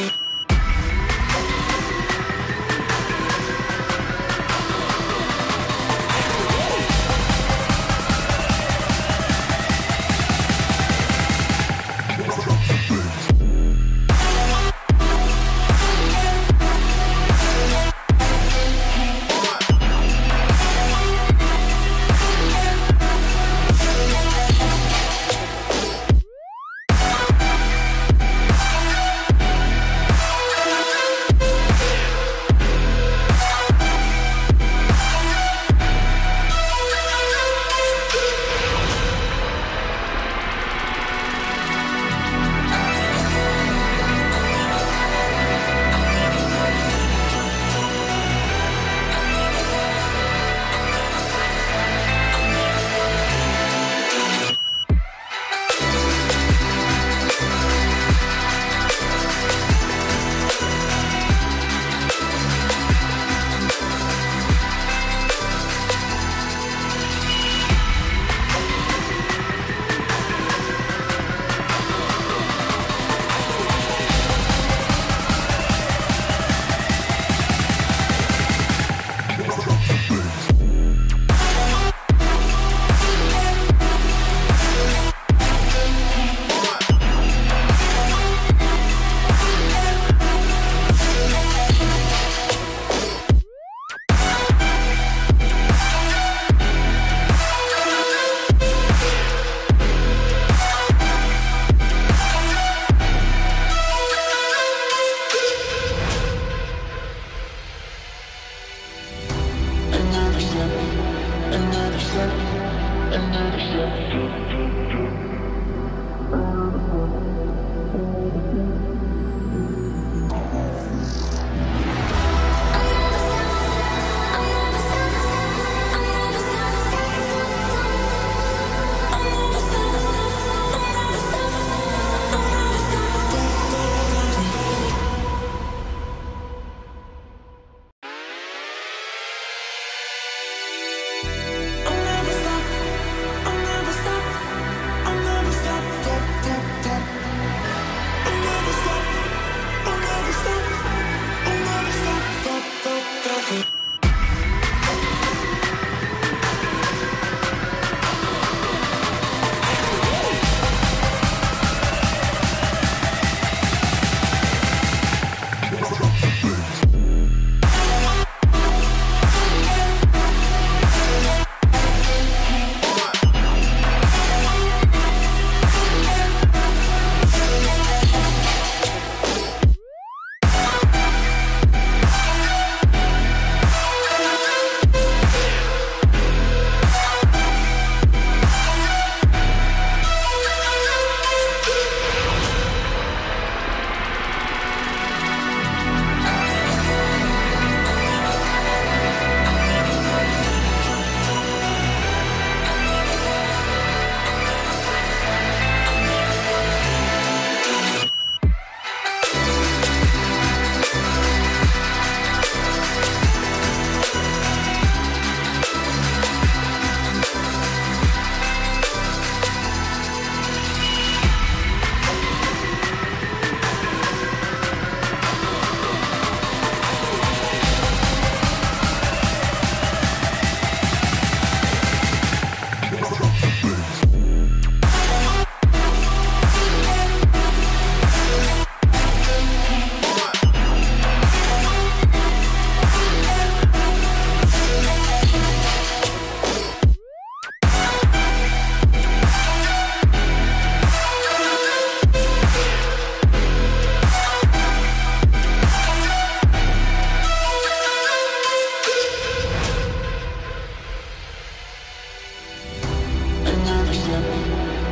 you. to make sense.